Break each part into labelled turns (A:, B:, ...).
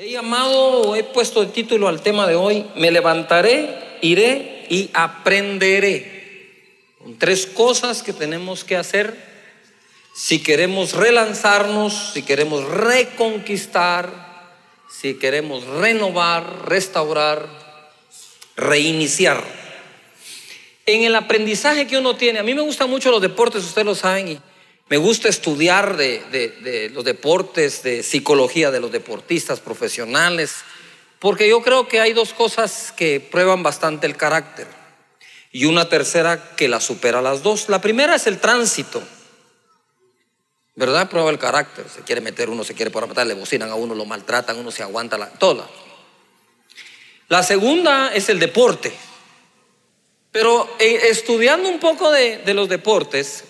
A: He llamado, he puesto el título al tema de hoy, me levantaré, iré y aprenderé. Tres cosas que tenemos que hacer si queremos relanzarnos, si queremos reconquistar, si queremos renovar, restaurar, reiniciar. En el aprendizaje que uno tiene, a mí me gustan mucho los deportes, ustedes lo saben, me gusta estudiar de, los deportes, de psicología de los deportistas profesionales, porque yo creo que hay dos cosas que prueban bastante el carácter y una tercera que la supera las dos. La primera es el tránsito, ¿verdad? Prueba el carácter. Se quiere meter uno, se quiere por matar, le bocinan a uno, lo maltratan, uno se aguanta, la, toda. La segunda es el deporte. Pero eh, estudiando un poco de, de los deportes,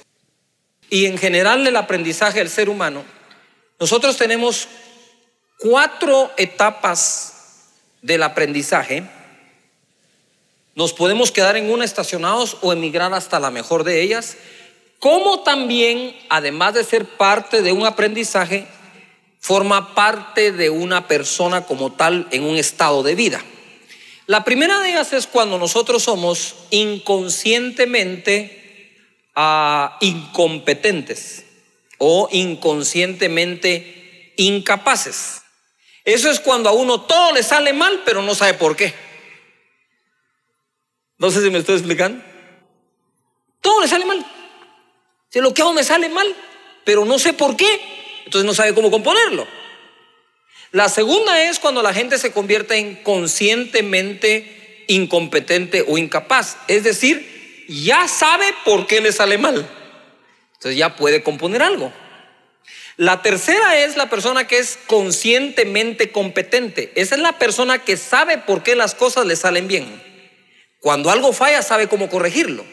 A: y en general el aprendizaje del ser humano, nosotros tenemos cuatro etapas del aprendizaje. Nos podemos quedar en una estacionados o emigrar hasta la mejor de ellas, como también, además de ser parte de un aprendizaje, forma parte de una persona como tal en un estado de vida. La primera de ellas es cuando nosotros somos inconscientemente incompetentes o inconscientemente incapaces. Eso es cuando a uno todo le sale mal, pero no sabe por qué. No sé si me estoy explicando. Todo le sale mal. Si lo que hago me sale mal, pero no sé por qué, entonces no sabe cómo componerlo. La segunda es cuando la gente se convierte en conscientemente incompetente o incapaz. Es decir, ya sabe por qué le sale mal. Entonces ya puede componer algo. La tercera es la persona que es conscientemente competente. Esa es la persona que sabe por qué las cosas le salen bien. Cuando algo falla sabe cómo corregirlo.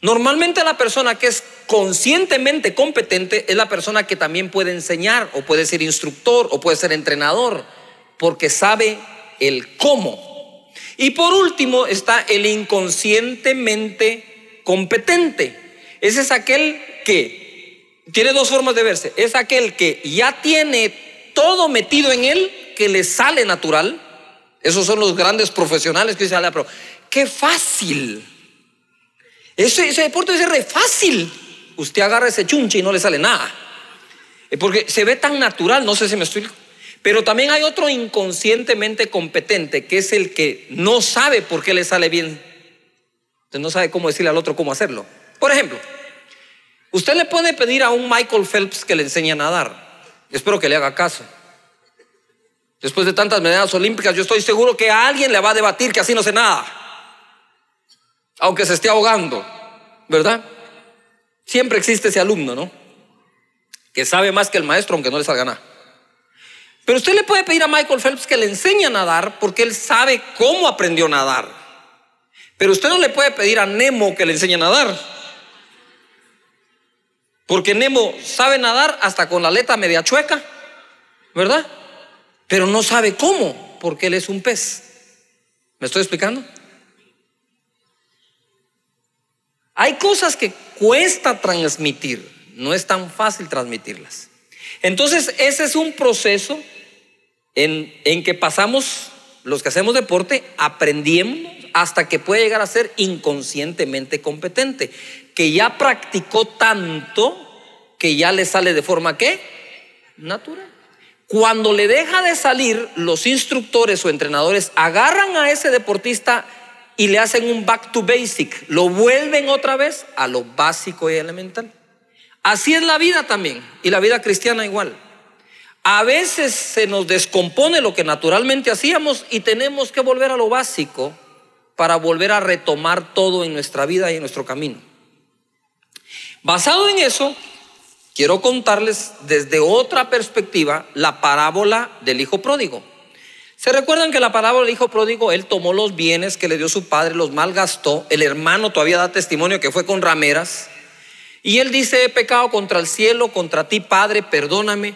A: Normalmente la persona que es conscientemente competente es la persona que también puede enseñar o puede ser instructor o puede ser entrenador porque sabe el cómo. Y por último está el inconscientemente competente. Ese es aquel que tiene dos formas de verse. Es aquel que ya tiene todo metido en él, que le sale natural. Esos son los grandes profesionales que dicen, pero qué fácil. Ese, ese deporte es re fácil. Usted agarra ese chunche y no le sale nada. Porque se ve tan natural, no sé si me estoy... Pero también hay otro inconscientemente competente, que es el que no sabe por qué le sale bien no sabe cómo decirle al otro cómo hacerlo. Por ejemplo, usted le puede pedir a un Michael Phelps que le enseñe a nadar. Espero que le haga caso. Después de tantas medallas olímpicas, yo estoy seguro que a alguien le va a debatir que así no sé nada. Aunque se esté ahogando, ¿verdad? Siempre existe ese alumno, ¿no? Que sabe más que el maestro aunque no le salga nada. Pero usted le puede pedir a Michael Phelps que le enseñe a nadar porque él sabe cómo aprendió a nadar. Pero usted no le puede pedir a Nemo que le enseñe a nadar. Porque Nemo sabe nadar hasta con la aleta media chueca, ¿verdad? Pero no sabe cómo, porque él es un pez. ¿Me estoy explicando? Hay cosas que cuesta transmitir, no es tan fácil transmitirlas. Entonces, ese es un proceso en, en que pasamos, los que hacemos deporte, aprendiendo hasta que puede llegar a ser inconscientemente competente, que ya practicó tanto que ya le sale de forma ¿qué? Natural. Cuando le deja de salir, los instructores o entrenadores agarran a ese deportista y le hacen un back to basic, lo vuelven otra vez a lo básico y elemental. Así es la vida también, y la vida cristiana igual. A veces se nos descompone lo que naturalmente hacíamos y tenemos que volver a lo básico para volver a retomar todo en nuestra vida y en nuestro camino. Basado en eso, quiero contarles desde otra perspectiva la parábola del hijo pródigo. ¿Se recuerdan que la parábola del hijo pródigo, él tomó los bienes que le dio su padre, los malgastó, el hermano todavía da testimonio que fue con rameras, y él dice, he pecado contra el cielo, contra ti, Padre, perdóname,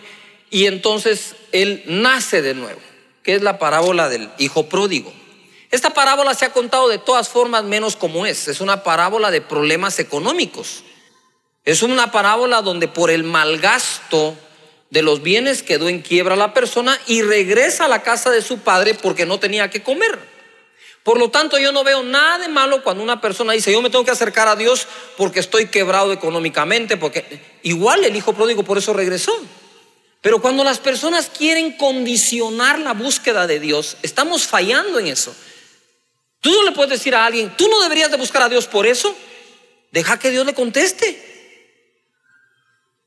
A: y entonces él nace de nuevo, que es la parábola del hijo pródigo. Esta parábola se ha contado de todas formas menos como es. Es una parábola de problemas económicos. Es una parábola donde por el malgasto de los bienes quedó en quiebra la persona y regresa a la casa de su padre porque no tenía que comer. Por lo tanto, yo no veo nada de malo cuando una persona dice, yo me tengo que acercar a Dios porque estoy quebrado económicamente, porque igual el hijo pródigo por eso regresó. Pero cuando las personas quieren condicionar la búsqueda de Dios, estamos fallando en eso. Tú no le puedes decir a alguien, tú no deberías de buscar a Dios por eso. Deja que Dios le conteste.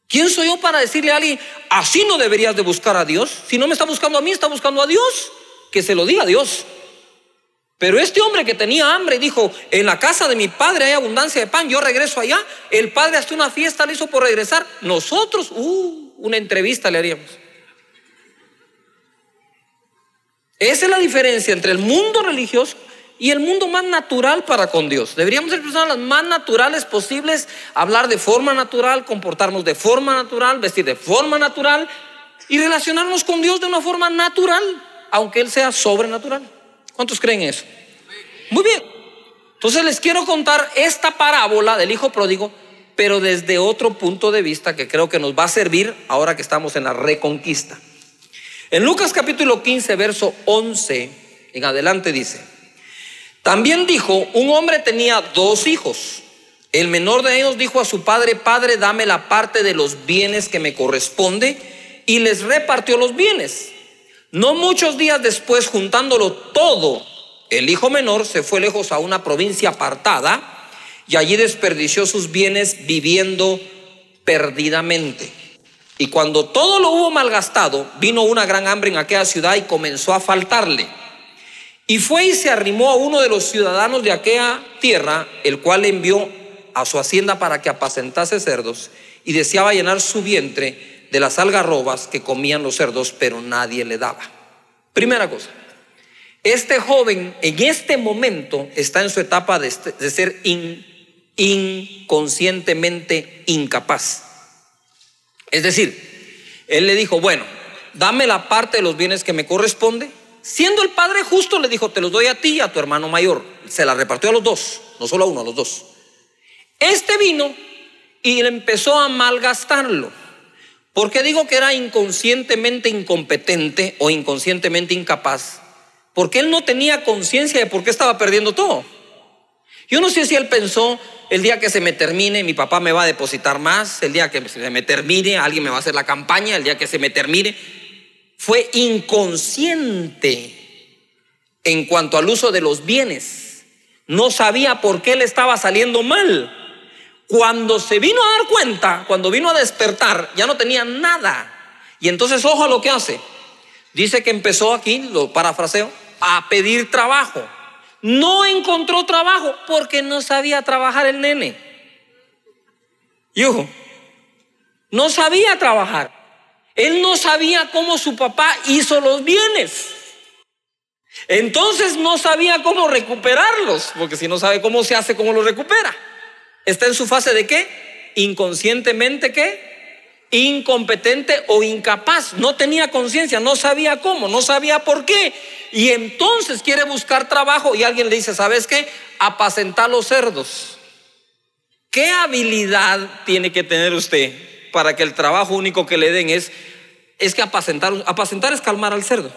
A: ¿Quién soy yo para decirle a alguien, así no deberías de buscar a Dios? Si no me está buscando a mí, está buscando a Dios. Que se lo diga a Dios. Pero este hombre que tenía hambre dijo, en la casa de mi padre hay abundancia de pan, yo regreso allá. El padre hasta una fiesta le hizo por regresar. Nosotros, uh, una entrevista le haríamos. Esa es la diferencia entre el mundo religioso y el mundo más natural para con Dios. Deberíamos ser personas las más naturales posibles, hablar de forma natural, comportarnos de forma natural, vestir de forma natural y relacionarnos con Dios de una forma natural, aunque Él sea sobrenatural. ¿Cuántos creen eso? Muy bien. Entonces les quiero contar esta parábola del hijo pródigo, pero desde otro punto de vista que creo que nos va a servir ahora que estamos en la reconquista. En Lucas capítulo 15, verso 11 en adelante dice, también dijo, un hombre tenía dos hijos. El menor de ellos dijo a su padre, Padre, dame la parte de los bienes que me corresponde, y les repartió los bienes. No muchos días después, juntándolo todo, el hijo menor se fue lejos a una provincia apartada y allí desperdició sus bienes viviendo perdidamente. Y cuando todo lo hubo malgastado, vino una gran hambre en aquella ciudad y comenzó a faltarle. Y fue y se arrimó a uno de los ciudadanos de aquella tierra, el cual envió a su hacienda para que apacentase cerdos y deseaba llenar su vientre de las algarrobas que comían los cerdos, pero nadie le daba. Primera cosa, este joven en este momento está en su etapa de, este, ser inconscientemente incapaz. Es decir, él le dijo, bueno, dame la parte de los bienes que me corresponde. Siendo el padre justo, le dijo, te los doy a ti y a tu hermano mayor. Se la repartió a los dos, no solo a uno, a los dos. Este vino y empezó a malgastarlo. ¿Por qué digo que era inconscientemente incompetente o inconscientemente incapaz? Porque él no tenía conciencia de por qué estaba perdiendo todo. Yo no sé si él pensó, el día que se me termine, mi papá me va a depositar más, el día que se me termine, alguien me va a hacer la campaña, el día que se me termine. Fue inconsciente en cuanto al uso de los bienes. No sabía por qué le estaba saliendo mal. Cuando se vino a dar cuenta, cuando vino a despertar, ya no tenía nada. Y entonces, ojo a lo que hace. Dice que empezó aquí, lo parafraseo, a pedir trabajo. No encontró trabajo porque no sabía trabajar el nene. Y ojo, no sabía trabajar. Él no sabía cómo su papá hizo los bienes. Entonces no sabía cómo recuperarlos, porque si no sabe cómo se hace, cómo lo recupera. Está en su fase de qué? Inconscientemente qué? Incompetente o incapaz. No tenía conciencia, no sabía cómo, no sabía por qué. Y entonces quiere buscar trabajo y alguien le dice, ¿sabes qué? Apacentar los cerdos. ¿Qué habilidad tiene que tener usted para que el trabajo único que le den es, es que apacentar, apacentar es calmar al cerdo?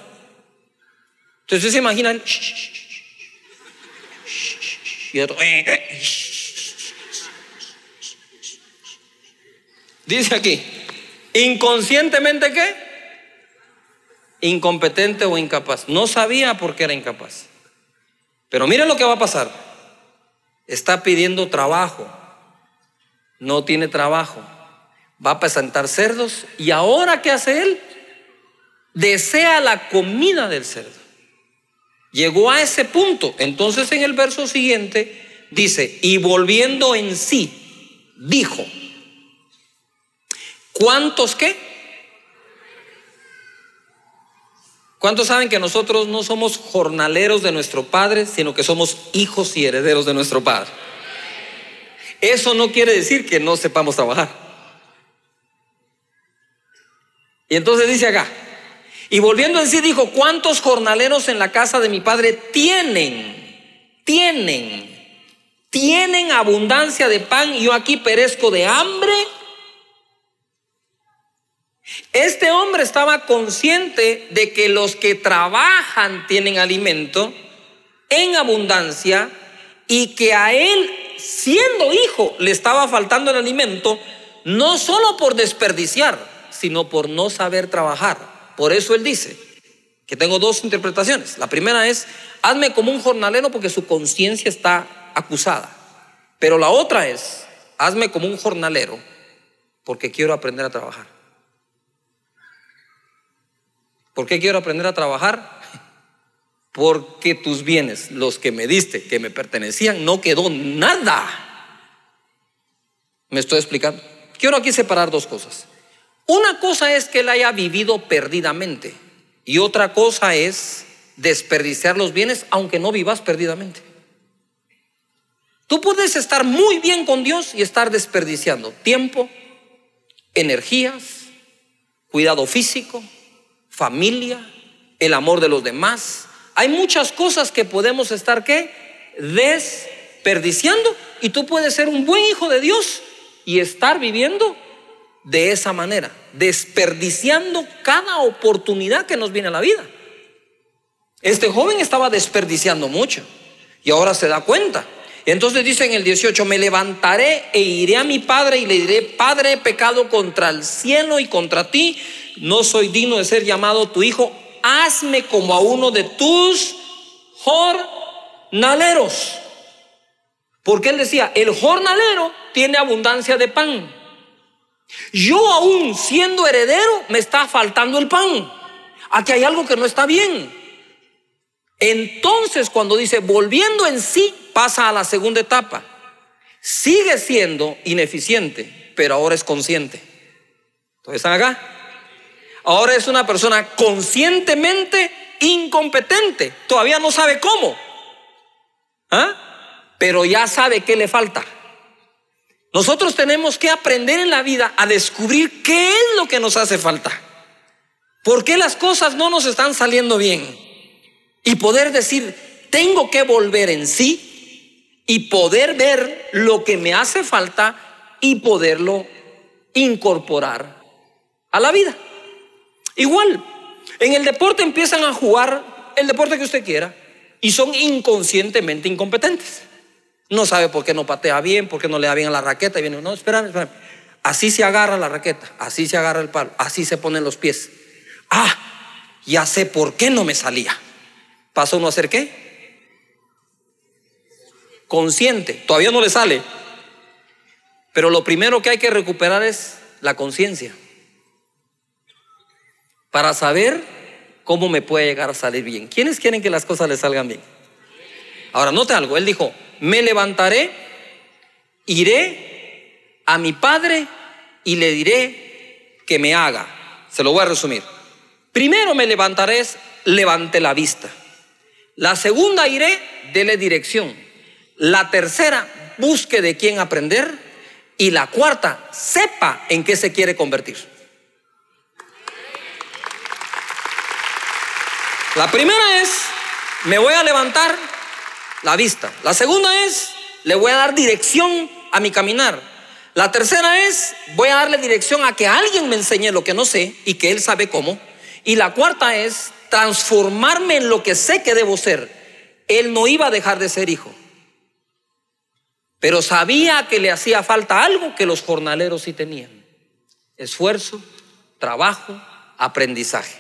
A: Entonces se imaginan, y otro, eh, eh, Dice aquí, inconscientemente qué? Incompetente o incapaz. No sabía por qué era incapaz. Pero miren lo que va a pasar. Está pidiendo trabajo. No tiene trabajo. Va a presentar cerdos. ¿Y ahora qué hace él? Desea la comida del cerdo. Llegó a ese punto. Entonces en el verso siguiente dice, y volviendo en sí, dijo, ¿Cuántos qué? ¿Cuántos saben que nosotros no somos jornaleros de nuestro Padre, sino que somos hijos y herederos de nuestro Padre? Eso no quiere decir que no sepamos trabajar. Y entonces dice acá, y volviendo en sí dijo, ¿cuántos jornaleros en la casa de mi Padre tienen? Tienen. Tienen abundancia de pan y yo aquí perezco de hambre. Este hombre estaba consciente de que los que trabajan tienen alimento en abundancia y que a él, siendo hijo, le estaba faltando el alimento, no solo por desperdiciar, sino por no saber trabajar. Por eso él dice que tengo dos interpretaciones. La primera es, hazme como un jornalero porque su conciencia está acusada. Pero la otra es, hazme como un jornalero porque quiero aprender a trabajar. ¿Por qué quiero aprender a trabajar? Porque tus bienes, los que me diste, que me pertenecían, no quedó nada. ¿Me estoy explicando? Quiero aquí separar dos cosas. Una cosa es que él haya vivido perdidamente y otra cosa es desperdiciar los bienes aunque no vivas perdidamente. Tú puedes estar muy bien con Dios y estar desperdiciando tiempo, energías, cuidado físico, familia, el amor de los demás. Hay muchas cosas que podemos estar ¿qué? desperdiciando y tú puedes ser un buen hijo de Dios y estar viviendo de esa manera, desperdiciando cada oportunidad que nos viene a la vida. Este joven estaba desperdiciando mucho y ahora se da cuenta. Entonces dice en el 18, me levantaré e iré a mi padre y le diré, Padre, he pecado contra el cielo y contra ti, no soy digno de ser llamado tu hijo, hazme como a uno de tus jornaleros. Porque él decía, el jornalero tiene abundancia de pan. Yo aún siendo heredero me está faltando el pan. Aquí hay algo que no está bien. Entonces cuando dice volviendo en sí pasa a la segunda etapa. Sigue siendo ineficiente, pero ahora es consciente. Entonces están acá. Ahora es una persona conscientemente incompetente. Todavía no sabe cómo. ¿Ah? Pero ya sabe qué le falta. Nosotros tenemos que aprender en la vida a descubrir qué es lo que nos hace falta. ¿Por qué las cosas no nos están saliendo bien? Y poder decir, tengo que volver en sí y poder ver lo que me hace falta y poderlo incorporar a la vida. Igual, en el deporte empiezan a jugar el deporte que usted quiera y son inconscientemente incompetentes. No sabe por qué no patea bien, por qué no le da bien a la raqueta. Y viene, no, espérame, espérame. Así se agarra la raqueta, así se agarra el palo, así se ponen los pies. Ah, ya sé por qué no me salía. Pasó uno a hacer qué? Consciente, todavía no le sale. Pero lo primero que hay que recuperar es la conciencia. Para saber cómo me puede llegar a salir bien. ¿Quiénes quieren que las cosas les salgan bien? Ahora, note algo, él dijo, me levantaré, iré a mi padre y le diré que me haga. Se lo voy a resumir. Primero me levantaré, levante la vista. La segunda iré, dele dirección. La tercera, busque de quién aprender. Y la cuarta, sepa en qué se quiere convertir. La primera es, me voy a levantar la vista. La segunda es, le voy a dar dirección a mi caminar. La tercera es, voy a darle dirección a que alguien me enseñe lo que no sé y que él sabe cómo. Y la cuarta es transformarme en lo que sé que debo ser. Él no iba a dejar de ser hijo, pero sabía que le hacía falta algo que los jornaleros sí tenían. Esfuerzo, trabajo, aprendizaje.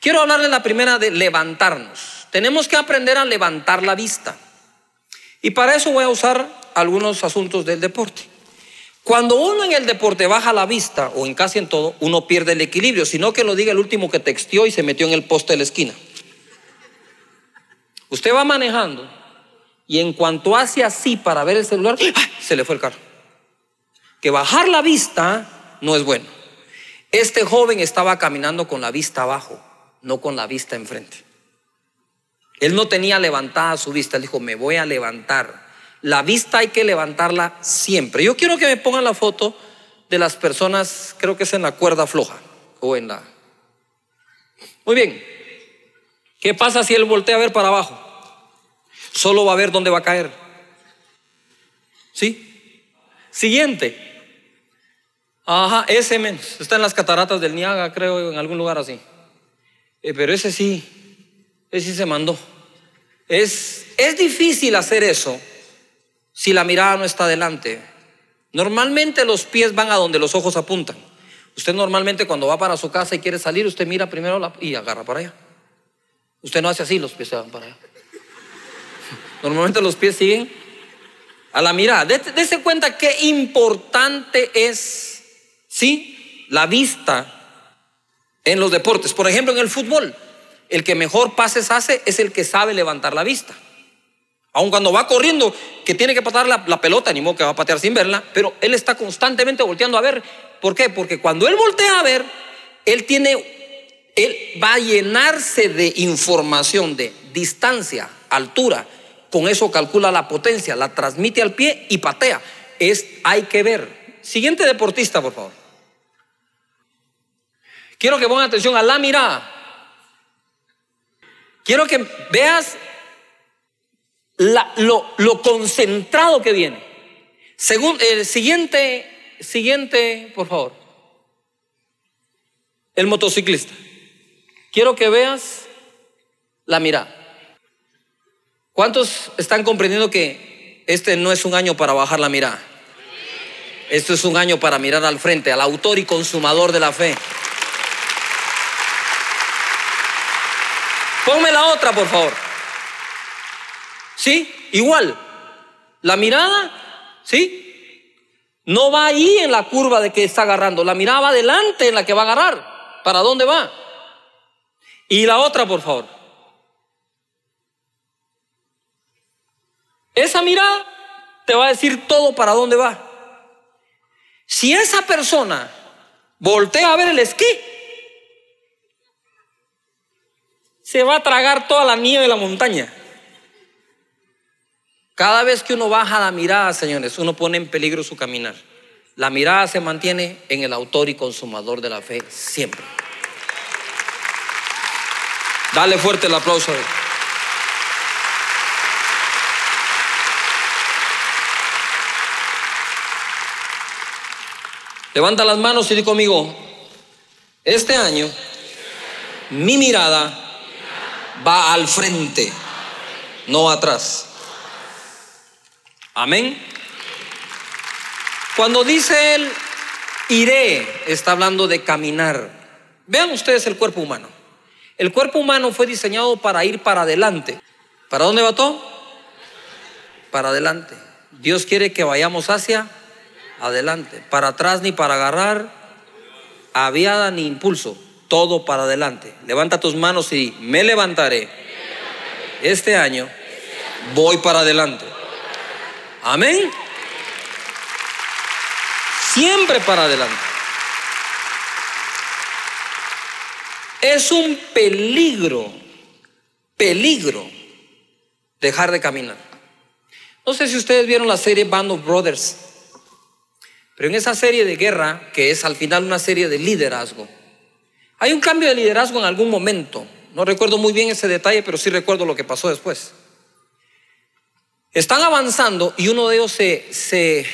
A: Quiero hablarle la primera de levantarnos. Tenemos que aprender a levantar la vista. Y para eso voy a usar algunos asuntos del deporte. Cuando uno en el deporte baja la vista, o en casi en todo, uno pierde el equilibrio, sino que lo diga el último que textió y se metió en el poste de la esquina. Usted va manejando y en cuanto hace así para ver el celular, se le fue el carro. Que bajar la vista no es bueno. Este joven estaba caminando con la vista abajo, no con la vista enfrente. Él no tenía levantada su vista, él dijo, me voy a levantar. La vista hay que levantarla siempre. Yo quiero que me pongan la foto de las personas, creo que es en la cuerda floja o en la... Muy bien. ¿Qué pasa si él voltea a ver para abajo? Solo va a ver dónde va a caer. ¿Sí? Siguiente. Ajá, ese menos. Está en las cataratas del Niaga, creo, en algún lugar así. Eh, pero ese sí, ese sí se mandó. Es, es difícil hacer eso si la mirada no está adelante. Normalmente los pies van a donde los ojos apuntan. Usted normalmente cuando va para su casa y quiere salir, usted mira primero la, y agarra para allá. Usted no hace así, los pies se van para allá. Normalmente los pies siguen a la mirada. Dese cuenta qué importante es, ¿sí? La vista en los deportes. Por ejemplo, en el fútbol, el que mejor pases hace es el que sabe levantar la vista. Aun cuando va corriendo, que tiene que patar la, la, pelota, ni modo que va a patear sin verla, pero él está constantemente volteando a ver. ¿Por qué? Porque cuando él voltea a ver, él tiene él va a llenarse de información de distancia, altura. Con eso calcula la potencia, la transmite al pie y patea. Es, hay que ver. Siguiente deportista, por favor. Quiero que pongan atención a la mirada. Quiero que veas lo, lo, concentrado que viene. Según el siguiente, siguiente, por favor. El motociclista. Quiero que veas la mirada. ¿Cuántos están comprendiendo que este no es un año para bajar la mirada? Esto es un año para mirar al frente, al autor y consumador de la fe. Ponme la otra, por favor. ¿Sí? Igual. La mirada, ¿sí? No va ahí en la curva de que está agarrando. La mirada va adelante en la que va a agarrar. ¿Para dónde va? Y la otra, por favor. Esa mirada te va a decir todo para dónde va. Si esa persona voltea a ver el esquí, se va a tragar toda la nieve de la montaña. Cada vez que uno baja la mirada, señores, uno pone en peligro su caminar. La mirada se mantiene en el autor y consumador de la fe siempre. Dale fuerte el aplauso. Levanta las manos y di conmigo, este año mi mirada va al frente, no atrás. Amén. Cuando dice él, iré, está hablando de caminar. Vean ustedes el cuerpo humano. El cuerpo humano fue diseñado para ir para adelante. ¿Para dónde va todo? Para adelante. Dios quiere que vayamos hacia adelante. Para atrás ni para agarrar aviada ni impulso. Todo para adelante. Levanta tus manos y me levantaré. Este año voy para adelante. Amén. Siempre para adelante. Es un peligro, peligro dejar de caminar. No sé si ustedes vieron la serie Band of Brothers, pero en esa serie de guerra, que es al final una serie de liderazgo, hay un cambio de liderazgo en algún momento. No recuerdo muy bien ese detalle, pero sí recuerdo lo que pasó después. Están avanzando y uno de ellos se, se,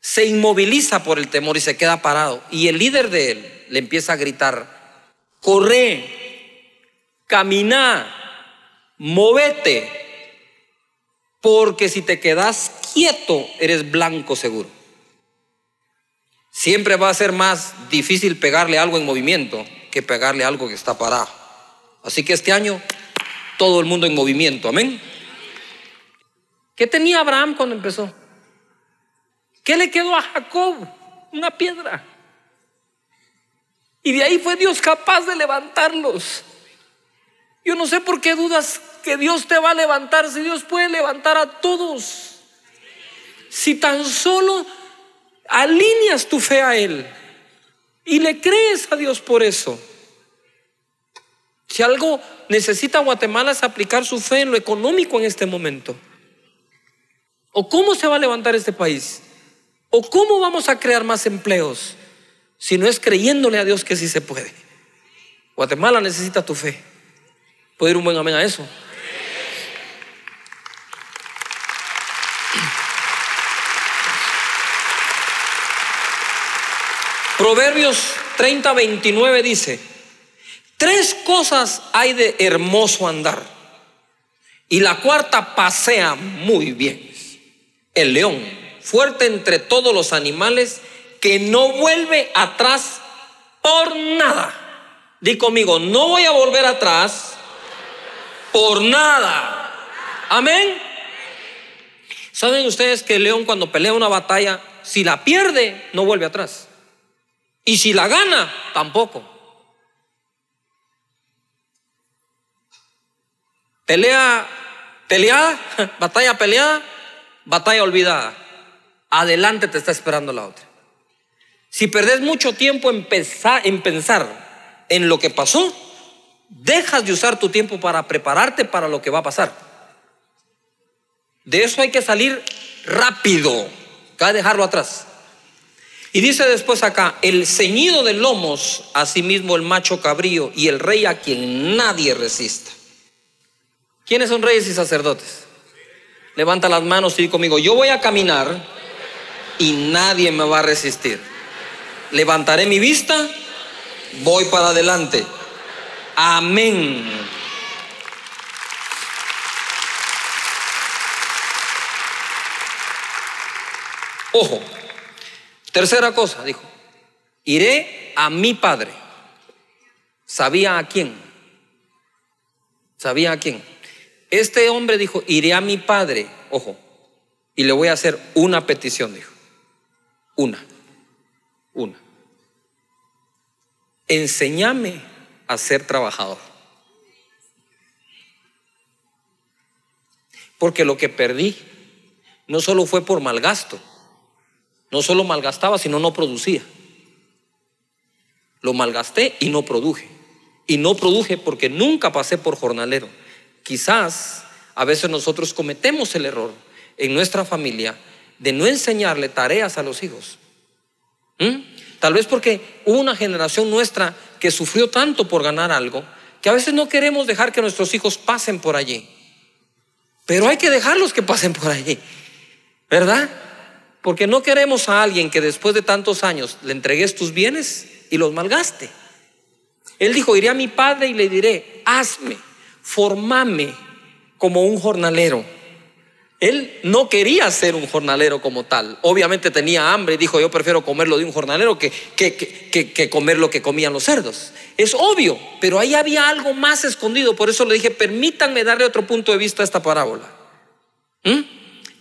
A: se inmoviliza por el temor y se queda parado. Y el líder de él le empieza a gritar, corre, camina, movete, porque si te quedas quieto, eres blanco seguro. Siempre va a ser más difícil pegarle algo en movimiento que pegarle algo que está parado. Así que este año, todo el mundo en movimiento, amén. ¿Qué tenía Abraham cuando empezó? ¿Qué le quedó a Jacob? Una piedra. Y de ahí fue Dios capaz de levantarlos. Yo no sé por qué dudas que Dios te va a levantar si Dios puede levantar a todos. Si tan solo alineas tu fe a Él y le crees a Dios por eso. Si algo necesita Guatemala es aplicar su fe en lo económico en este momento. ¿O cómo se va a levantar este país? ¿O cómo vamos a crear más empleos? si no es creyéndole a Dios que sí se puede. Guatemala necesita tu fe. ¿Puede ir un buen amén a eso? Proverbios 30, 29 dice, tres cosas hay de hermoso andar y la cuarta pasea muy bien. El león, fuerte entre todos los animales, que no vuelve atrás por nada. Di conmigo, no voy a volver atrás por nada. Amén. ¿Saben ustedes que el león cuando pelea una batalla, si la pierde, no vuelve atrás? Y si la gana, tampoco. Pelea, peleada, batalla peleada, batalla olvidada. Adelante te está esperando la otra. Si perdés mucho tiempo en pensar, en pensar en lo que pasó, dejas de usar tu tiempo para prepararte para lo que va a pasar. De eso hay que salir rápido, hay que dejarlo atrás. Y dice después acá, el ceñido de lomos, asimismo el macho cabrío y el rey a quien nadie resista. ¿Quiénes son reyes y sacerdotes? Levanta las manos y di conmigo, yo voy a caminar y nadie me va a resistir. Levantaré mi vista, voy para adelante. Amén. Ojo, Tercera cosa, dijo, iré a mi padre. ¿Sabía a quién? ¿Sabía a quién? Este hombre dijo, iré a mi padre, ojo, y le voy a hacer una petición, dijo. Una, una. Enséñame a ser trabajador. Porque lo que perdí no solo fue por mal gasto, no solo malgastaba, sino no producía. Lo malgasté y no produje. Y no produje porque nunca pasé por jornalero. Quizás a veces nosotros cometemos el error en nuestra familia de no enseñarle tareas a los hijos. ¿Mm? Tal vez porque hubo una generación nuestra que sufrió tanto por ganar algo que a veces no queremos dejar que nuestros hijos pasen por allí. Pero hay que dejarlos que pasen por allí. ¿Verdad? Porque no queremos a alguien que después de tantos años le entregues tus bienes y los malgaste. Él dijo, iré a mi padre y le diré, hazme, formame como un jornalero. Él no quería ser un jornalero como tal. Obviamente tenía hambre y dijo, yo prefiero comerlo de un jornalero que, que, que, comer lo que comían los cerdos. Es obvio, pero ahí había algo más escondido. Por eso le dije, permítanme darle otro punto de vista a esta parábola. ¿Mm?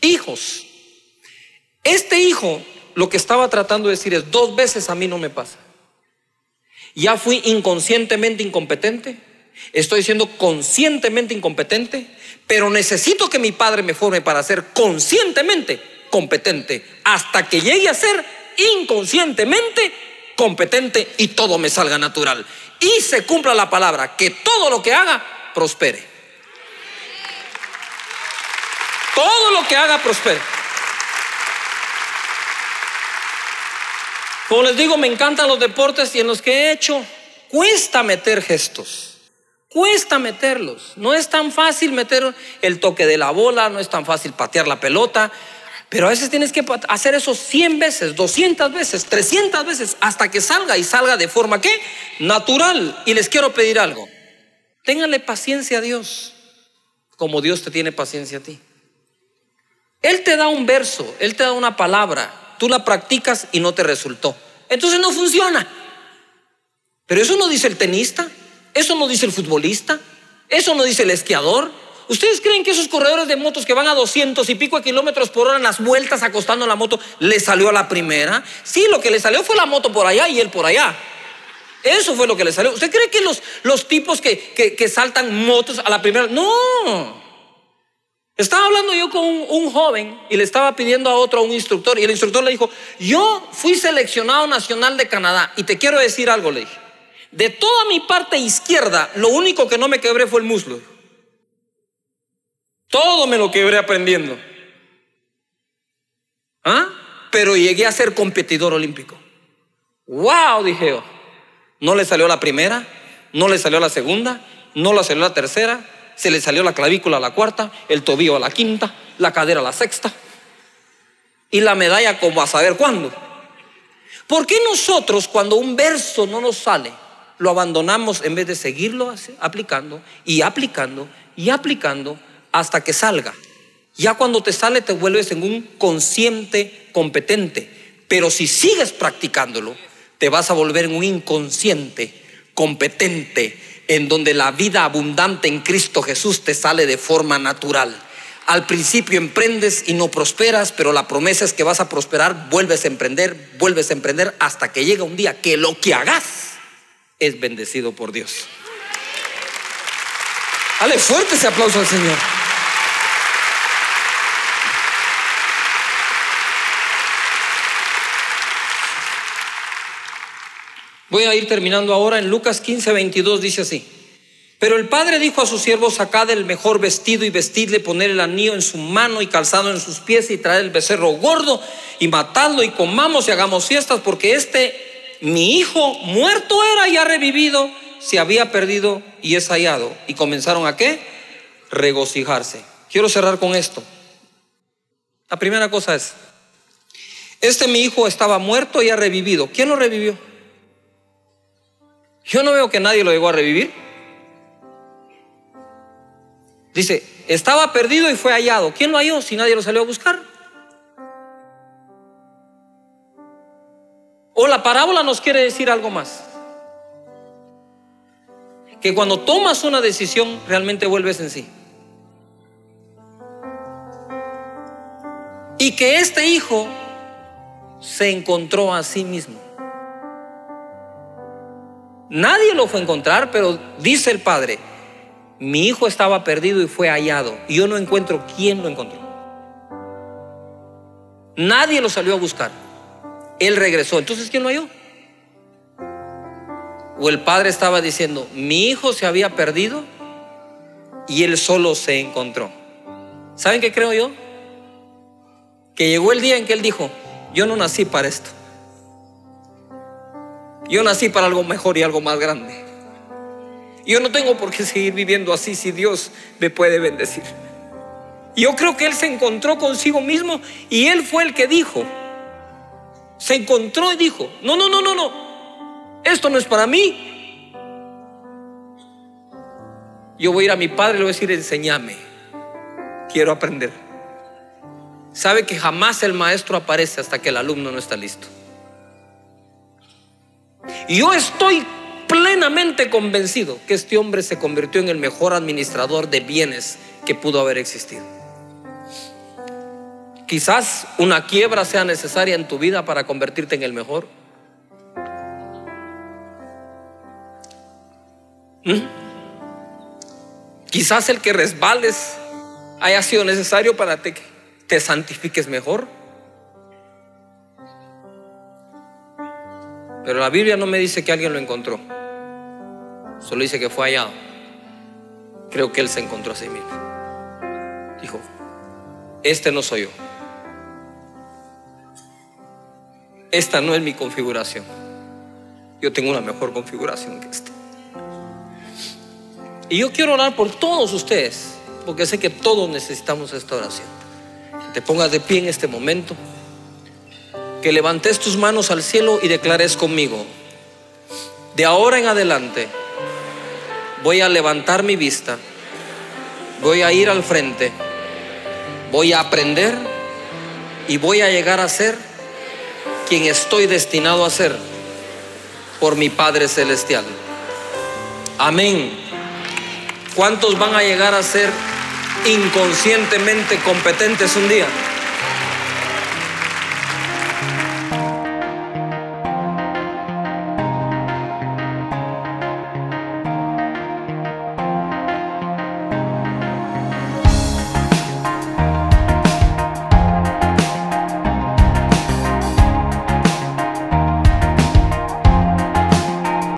A: Hijos, este hijo lo que estaba tratando de decir es, dos veces a mí no me pasa. Ya fui inconscientemente incompetente, estoy siendo conscientemente incompetente, pero necesito que mi padre me forme para ser conscientemente competente hasta que llegue a ser inconscientemente competente y todo me salga natural. Y se cumpla la palabra, que todo lo que haga prospere. Todo lo que haga prospere. Como les digo, me encantan los deportes y en los que he hecho, cuesta meter gestos. Cuesta meterlos. No es tan fácil meter el toque de la bola, no es tan fácil patear la pelota, pero a veces tienes que hacer eso 100 veces, 200 veces, 300 veces, hasta que salga y salga de forma que natural. Y les quiero pedir algo. Ténganle paciencia a Dios, como Dios te tiene paciencia a ti. Él te da un verso, Él te da una palabra, tú la practicas y no te resultó. Entonces no funciona. Pero eso no dice el tenista, eso no dice el futbolista, eso no dice el esquiador. ¿Ustedes creen que esos corredores de motos que van a 200 y pico de kilómetros por hora en las vueltas acostando la moto, le salió a la primera? Sí, lo que le salió fue la moto por allá y él por allá. Eso fue lo que le salió. ¿Usted cree que los, los tipos que, que saltan motos a la primera? No. Estaba hablando yo con un, joven y le estaba pidiendo a otro, a un instructor, y el instructor le dijo, yo fui seleccionado nacional de Canadá y te quiero decir algo, le dije, de toda mi parte izquierda, lo único que no me quebré fue el muslo. Todo me lo quebré aprendiendo. ¿Ah? Pero llegué a ser competidor olímpico. ¡Wow! Dije yo. No le salió la primera, no le salió la segunda, no le salió la tercera, se le salió la clavícula a la cuarta, el tobillo a la quinta, la cadera a la sexta y la medalla como a saber cuándo. ¿Por qué nosotros cuando un verso no nos sale, lo abandonamos en vez de seguirlo aplicando y aplicando y aplicando hasta que salga? Ya cuando te sale te vuelves en un consciente competente, pero si sigues practicándolo, te vas a volver en un inconsciente competente en donde la vida abundante en Cristo Jesús te sale de forma natural. Al principio emprendes y no prosperas, pero la promesa es que vas a prosperar, vuelves a emprender, vuelves a emprender hasta que llega un día que lo que hagas es bendecido por Dios. Dale fuerte ese aplauso al Señor. Voy a ir terminando ahora en Lucas 15, 22, dice así. Pero el padre dijo a sus siervos, sacad el mejor vestido y vestidle, poner el anillo en su mano y calzado en sus pies y traer el becerro gordo y matadlo y comamos y hagamos fiestas, porque este, mi hijo, muerto era y ha revivido, se había perdido y es hallado. Y comenzaron a qué? Regocijarse. Quiero cerrar con esto. La primera cosa es, este mi hijo estaba muerto y ha revivido. ¿Quién lo revivió? Yo no veo que nadie lo llegó a revivir. Dice, estaba perdido y fue hallado. ¿Quién lo halló si nadie lo salió a buscar? O la parábola nos quiere decir algo más. Que cuando tomas una decisión realmente vuelves en sí. Y que este hijo se encontró a sí mismo. Nadie lo fue a encontrar, pero dice el padre, mi hijo estaba perdido y fue hallado. Y yo no encuentro quién lo encontró. Nadie lo salió a buscar. Él regresó. Entonces, ¿quién lo halló? O el padre estaba diciendo, mi hijo se había perdido y él solo se encontró. ¿Saben qué creo yo? Que llegó el día en que él dijo, yo no nací para esto. Yo nací para algo mejor y algo más grande. Yo no tengo por qué seguir viviendo así si Dios me puede bendecir. Yo creo que Él se encontró consigo mismo y Él fue el que dijo, se encontró y dijo, no, no, no, no, no, esto no es para mí. Yo voy a ir a mi padre y le voy a decir, enséñame, quiero aprender. Sabe que jamás el maestro aparece hasta que el alumno no está listo. Yo estoy plenamente convencido que este hombre se convirtió en el mejor administrador de bienes que pudo haber existido. Quizás una quiebra sea necesaria en tu vida para convertirte en el mejor. ¿Mm? Quizás el que resbales haya sido necesario para que te santifiques mejor. Pero la Biblia no me dice que alguien lo encontró. Solo dice que fue hallado. Creo que él se encontró a sí mismo. Dijo, este no soy yo. Esta no es mi configuración. Yo tengo una mejor configuración que esta. Y yo quiero orar por todos ustedes, porque sé que todos necesitamos esta oración. Te pongas de pie en este momento que levantes tus manos al cielo y declares conmigo, de ahora en adelante voy a levantar mi vista, voy a ir al frente, voy a aprender y voy a llegar a ser quien estoy destinado a ser por mi Padre Celestial. Amén. ¿Cuántos van a llegar a ser inconscientemente competentes un día?